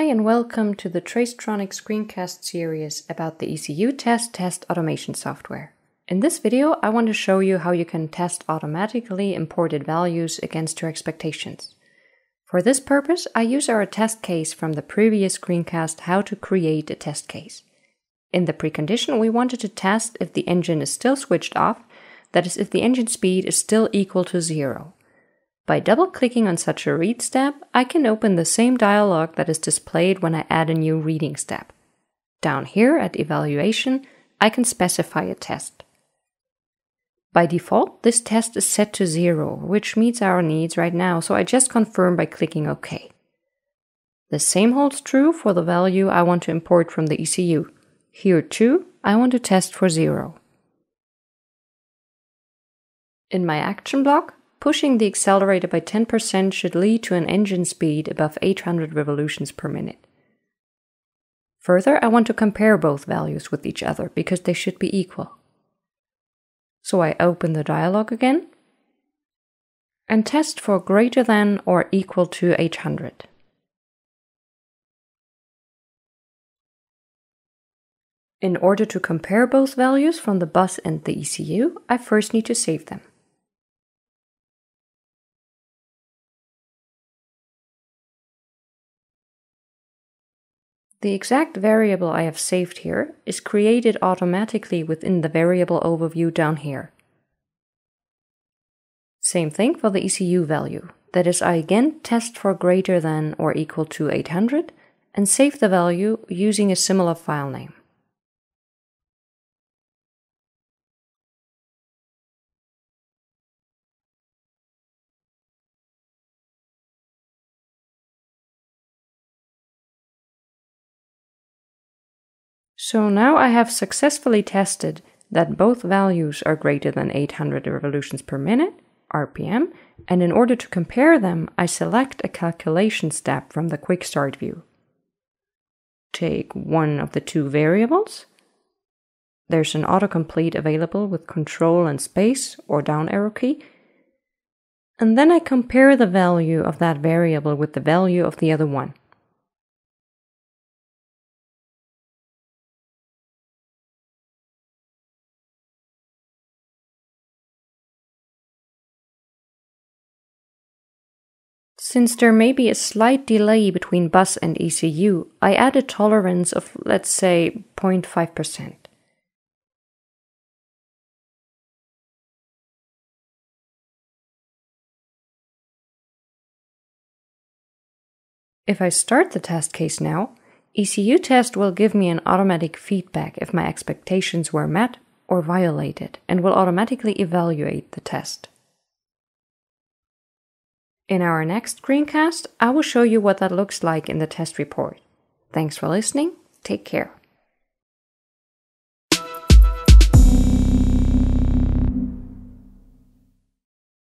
Hi, and welcome to the Tracetronic screencast series about the ECU test test automation software. In this video, I want to show you how you can test automatically imported values against your expectations. For this purpose, I use our test case from the previous screencast how to create a test case. In the precondition, we wanted to test if the engine is still switched off, that is, if the engine speed is still equal to zero. By double-clicking on such a read step, I can open the same dialog that is displayed when I add a new reading step. Down here at Evaluation, I can specify a test. By default, this test is set to zero, which meets our needs right now, so I just confirm by clicking OK. The same holds true for the value I want to import from the ECU. Here too, I want to test for zero. In my action block, Pushing the accelerator by 10% should lead to an engine speed above 800 revolutions per minute. Further, I want to compare both values with each other because they should be equal. So I open the dialog again and test for greater than or equal to 800. In order to compare both values from the bus and the ECU, I first need to save them. The exact variable I have saved here is created automatically within the variable overview down here. Same thing for the ECU value. That is, I again test for greater than or equal to 800 and save the value using a similar file name. So now I have successfully tested that both values are greater than 800 revolutions per minute, RPM, and in order to compare them, I select a calculation step from the Quick Start view. Take one of the two variables. There's an autocomplete available with control and space or down arrow key. And then I compare the value of that variable with the value of the other one. Since there may be a slight delay between bus and ECU, I add a tolerance of, let's say, 0.5%. If I start the test case now, ECU test will give me an automatic feedback if my expectations were met or violated and will automatically evaluate the test. In our next screencast, I will show you what that looks like in the test report. Thanks for listening. Take care.